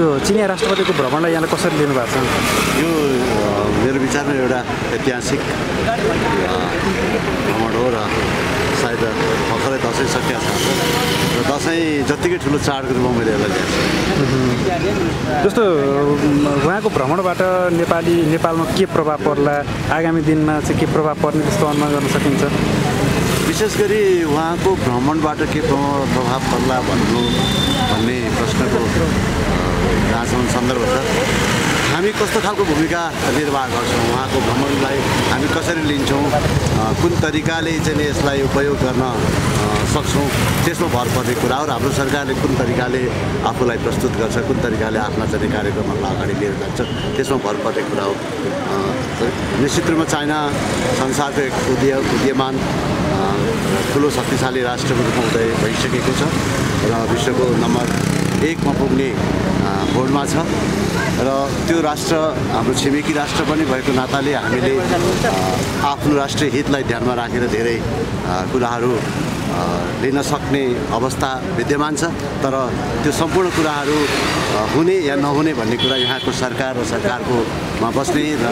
यो चिनिया राष्ट्रपतिको भ्रमणलाई यहाँले कसरी लिनु भएको छ? यो मेरो विचारमा एउटा ऐतिहासिक भ्रमण हो र सायद भर्खरै दसैँ सकिएको छ। र दसैँ जत्तिकै ठुलो चाडको रूपमा मैले यसलाई लिएको छु। जस्तो उहाँको भ्रमणबाट नेपाली नेपालमा के प्रभाव पर्ला? आगामी दिनमा चाहिँ के प्रभाव पर्ने त्यस्तो अनुमान गर्न सकिन्छ? विशेष गरी उहाँको भ्रमणबाट के प्रभाव पर्ला भन्नु भन्ने प्रश्नको जहाँसम्म सन्दर्भ छ। हामी कस्तो खालको भूमिका निर्वाह गर्छौँ? उहाँको भ्रमणलाई हामी कसरी लिन्छौँ? कुन तरिकाले चाहिँ यसलाई उपयोग गर्न सक्छौँ? त्यसमा भर पर्ने कुरा हो र हाम्रो सरकारले कुन तरिकाले आफूलाई प्रस्तुत गर्छ कुन तरिकाले आफ्ना चाहिँ कार्यक्रमहरूलाई अगाडि लिएर जान्छ त्यसमा भर पर्ने कुरा हो। निश्चित रूपमा चाइना संसारको एक उदय उदयमान ठुलो शक्तिशाली राष्ट्रको रूपमा उदय भइसकेको छ र विश्वको नम्बर एकमा पुग्ने होडमा छ। र त्यो राष्ट्र हाम्रो छिमेकी राष्ट्र पनि भएको नाताले हामीले आफ्नो राष्ट्रिय हितलाई ध्यानमा राखेर धेरै कुराहरू लिन सक्ने अवस्था विद्यमान छ। तर त्यो सम्पूर्ण कुराहरू हुने या नहुने भन्ने कुरा यहाँको सरकार र सरकारकोमा बस्ने र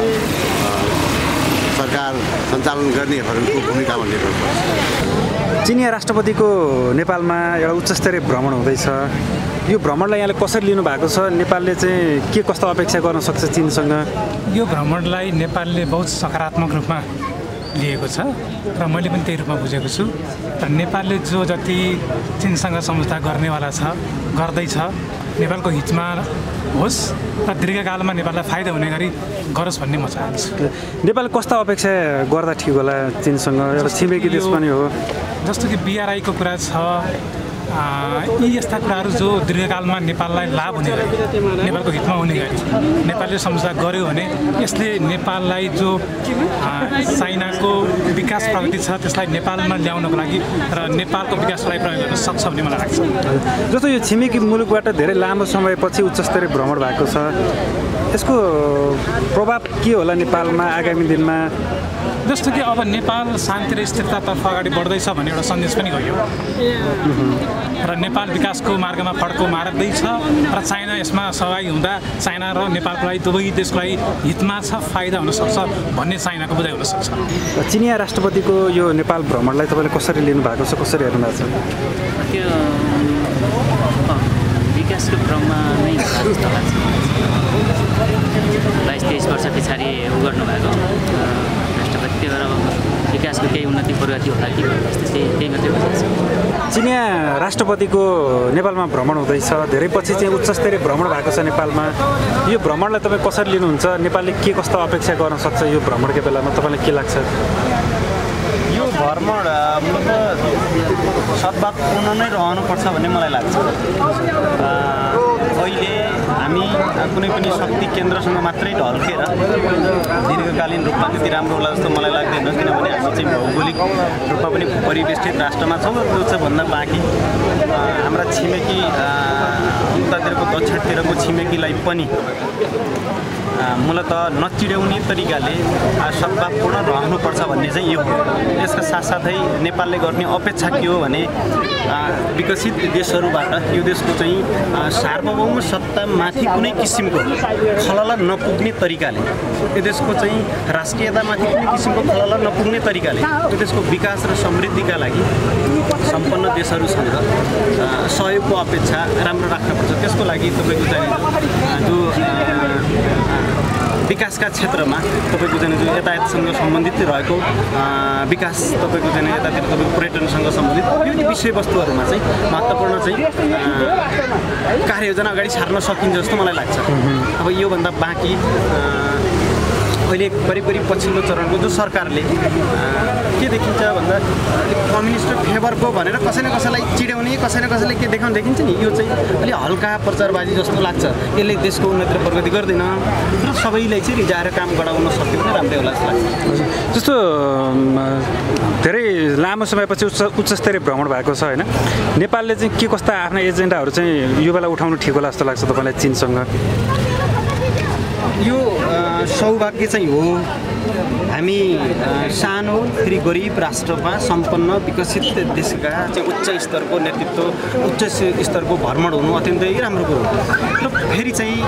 सरकार सञ्चालन गर्नेहरूको भूमिकामा निर्भर पर्छ चिनिया राष्ट्रपतिको नेपालमा एउटा उच्चस्तरीय भ्रमण हुँदैछ। यो भ्रमणलाई यहाँले कसरी लिनु भएको छ? नेपालले चाहिँ के कस्तो अपेक्षा गर्न सक्छ चिनसँग? यो भ्रमणलाई नेपालले बहुत सकारात्मक रूपमा लिएको छ र मैले पनि त्यही रूपमा बुझेको छु। र नेपालले जो जति चिनसँग सम्झौता गर्नेवाला छ गर्दैछ नेपालको हितमा होस् र दीर्घकालमा नेपाललाई फाइदा हुने गरी गरोस् भन्ने म चाहन्छु। नेपालले कस्ता अपेक्षा गर्दा ठिक होला चिनसँग एउटा छिमेकी देश पनि हो। जस्तो कि बिआरआईको कुरा छ यी यस्ता कुराहरू जो दीर्घकालमा नेपाललाई लाभ हुने गरी नेपालको हितमा हुने गरी नेपालले सम्झौता गर्यो भने यसले नेपाललाई जो चाइनाको विकास प्रगति छ त्यसलाई नेपालमा ल्याउनको लागि र नेपालको विकासलाई प्रयोग गर्न सक्छ भन्ने मलाई लाग्छ। जस्तो यो छिमेकी मुलुकबाट धेरै लामो समयपछि उच्चस्तरीय भ्रमण भएको छ। यसको प्रभाव के होला नेपालमा आगामी दिनमा? जस्तो कि अब नेपाल शान्ति र स्थिरतातर्फ अगाडि बढ्दैछ भन्ने एउटा सन्देश पनि गयो। र नेपाल विकासको मार्गमा फड्को मार्दैछ र चाइना यसमा सहभागी हुँदा चाइना र नेपालको लागि दुवै देशको लागि हितमा छ फाइदा हुनसक्छ भन्ने चाइनाको बुझाइ हुनसक्छ। चिनिया राष्ट्रपतिको यो नेपाल भ्रमणलाई तपाईँले कसरी लिनु भएको छ कसरी हेर्नु भएको छ? त्यो विकासको क्रममा नै बाइस तेइस वर्ष पछाडि उ गर्नुभएको राष्ट्रपति त्यही भएर अब विकासको केही उन्नति प्रगति होला कि त्यही मात्रै चिनिया राष्ट्रपतिको नेपालमा भ्रमण हुँदैछ। धेरै पछि चाहिँ उच्चस्तरीय भ्रमण भएको छ नेपालमा। यो भ्रमणलाई तपाईँ कसरी लिनुहुन्छ? नेपालले के कस्तो अपेक्षा गर्न सक्छ? यो भ्रमणको बेलामा तपाईँलाई के लाग्छ? यो भ्रमण मूलत सद्भावपूर्ण नै रहनुपर्छ भन्ने मलाई लाग्छ। अहिले हामी कुनै पनि शक्ति केन्द्रसँग मात्रै ढल्केर दीर्घकालीन रूपमा त्यति राम्रो होला जस्तो मलाई लाग्दैन किनभने हामी चाहिँ भौगोलिक रूपमा पनि परिवेष्टित राष्ट्रमा छौँ त्यो चाहिँ भन्दा बाँकी। हाम्रा छिमेकी उतातिरको दक्षिणतिरको छिमेकीलाई पनि मूलत नचिड्याउने तरिकाले सद्भावपूर्ण रहनुपर्छ भन्ने चाहिँ यो हो। यसका साथसाथै नेपालले गर्ने अपेक्षा के हो भने विकसित देशहरूबाट यो देशको चाहिँ अ, सार्वभौम सत्तामाथि कुनै किसिमको खलल नपुग्ने तरिकाले यो देशको चाहिँ राष्ट्रियतामाथि कुनै किसिमको खलल नपुग्ने तरिकाले यो देशको विकास र समृद्धिका लागि सम्पन्न देशहरूसँग सहयोगको अपेक्षा राम्रो राख्नुपर्छ त्यसको लागि तपाईँको चाहिँ जो विकासका क्षेत्रमा तपाईँको चाहिँ जो यातायातसँग सम्बन्धित रहेको विकास तपाईँको चाहिँ यतातिर तपाईँको पर्यटनसँग सम्बन्धित विभिन्न विषयवस्तुहरूमा चाहिँ महत्त्वपूर्ण चाहिँ कार्ययोजना अगाडि सार्न सकिन्छ जस्तो मलाई लाग्छ। अब योभन्दा बाँकी अहिले करिब करिब पछिल्लो चरणको जो सरकारले के देखिन्छ भन्दा अलिक कम्युनिस्ट फेभरको भनेर कसै न कसैलाई चिड्याउने कसै न कसैले के देखाउनु देखिन्छ नि यो चाहिँ अलिक हल्का प्रचारबाजी जस्तो लाग्छ। यसले देशको उन्नति र प्रगति गर्दैन र सबैलाई चाहिँ रिजाएर काम गराउन सक्यो भने राम्रै होला जस्तो लाग्छ। जस्तो धेरै लामो समयपछि उच्च उच्चस्तरीय भ्रमण भएको छ होइन? नेपालले चाहिँ के कस्ता आफ्ना एजेन्डाहरू चाहिँ यो बेला उठाउनु ठिक होला जस्तो लाग्छ तपाईँलाई चिनसँग? यो सौभाग्य चाहिँ हो हामी सानो फेरि गरिब राष्ट्रमा सम्पन्न विकसित देशका चाहिँ उच्च स्तरको नेतृत्व उच्च स्तरको भ्रमण हुनु अत्यन्तै राम्रो कुरो हो। र फेरि चाहिँ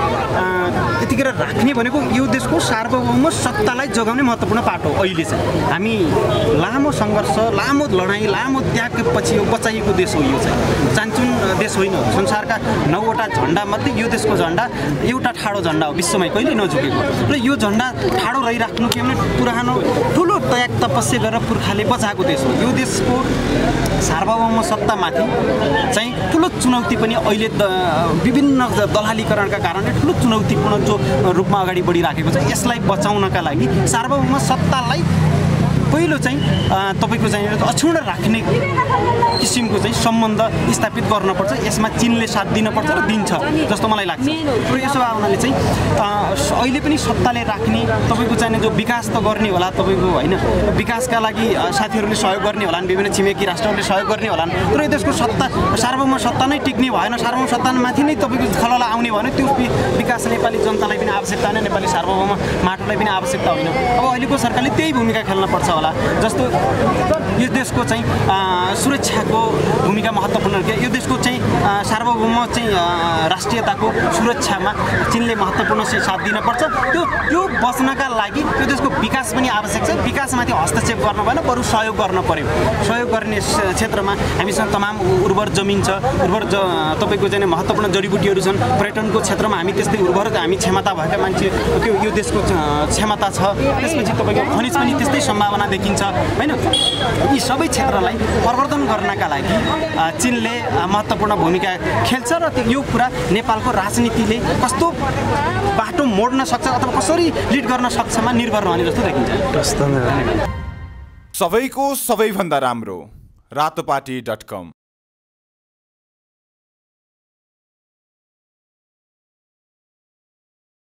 यतिखेर राख्ने भनेको यो देशको सार्वभौम सत्तालाई जोगाउने महत्त्वपूर्ण पाटो हो अहिले चाहिँ। हामी लामो सङ्घर्ष लामो लडाइँ लामो त्यागपछि यो बचाइएको देश हो यो चाहिँ। चान्चुन देश होइन संसारका नौवटा झन्डामध्ये यो देशको झन्डा एउटा ठाडो झन्डा हो। विश्वमै कहिले नझुकेको। र यो झन्डा ठाडो रहिराख्नु के भने पुरानो ठुलो त्याग तपस्या गरेर पुर्खाले बचाएको देश हो। यो देशको सार्वभौम सत्तामाथि चाहिँ ठुलो चुनौती पनि अहिले विभिन्न दलालीकरणका कारणले ठुलो चुनौतीपूर्ण जो रूपमा अगाडि बढिराखेको छ यसलाई बचाउनका लागि सार्वभौम सत्तालाई पहिलो चाहिँ तपाईँको चाहिँ अक्षुण्ण राख्ने किसिमको चाहिँ सम्बन्ध स्थापित गर्नुपर्छ। यसमा चिनले साथ दिनपर्छ र दिन्छ जस्तो मलाई लाग्छ। र यसो हुनाले चाहिँ अहिले पनि सत्ताले राख्ने तपाईँको चाहिने जो विकास त गर्ने होला तपाईँको होइन? विकासका लागि साथीहरूले सहयोग गर्ने होलान् विभिन्न छिमेकी राष्ट्रहरूले सहयोग गर्ने होलान्। तर यो देशको सत्ता सार्वभौम सत्ता नै टिक्ने भएन सार्वभौम सत्तामाथि नै तपाईँको खलला आउने भयो भने त्यो विकास नेपाली जनतालाई पनि आवश्यकता होइन नेपाली सार्वभौम माटोलाई पनि आवश्यकता होइन। अब अहिलेको सरकारले त्यही भूमिका खेल्न पर्छ होला। जस्तो यो देशको चाहिँ सुरक्षाको भूमिका महत्त्वपूर्ण के? यो देशको चाहिँ सार्वभौम चाहिँ राष्ट्रियताको सुरक्षामा चिनले महत्त्वपूर्ण साथ दिनपर्छ। त्यो त्यो बच्नका लागि यो देशको विकास पनि आवश्यक छ। विकासमाथि हस्तक्षेप गर्नु भएन बरु सहयोग गर्न पर्यो। सहयोग गर्ने क्षेत्रमा हामीसँग तमाम उर्वर जमिन छ। उर्वर ज तपाईँको चाहिँ महत्त्वपूर्ण जडीबुटीहरू छन्। पर्यटनको क्षेत्रमा हामी त्यस्तै उर्वर हामी क्षमता भएका मान्छे त्यो यो देशको क्षमता छ। त्यसपछि तपाईँको खनिज पनि त्यस्तै सम्भावना देखिन्छ। होइन? यी सबै क्षेत्रलाई प्रवर्धन गर्नका लागि चिनले महत्त्वपूर्ण भूमिका खेल्छ र यो कुरा नेपालको राजनीतिले कस्तो बाटो मोड्न सक्छ अथवा कसरी लिड गर्न सक्छमा निर्भर रहने जस्तो देखिन्छ। सबैको सबैभन्दा राम्रो। Ratopati dot com.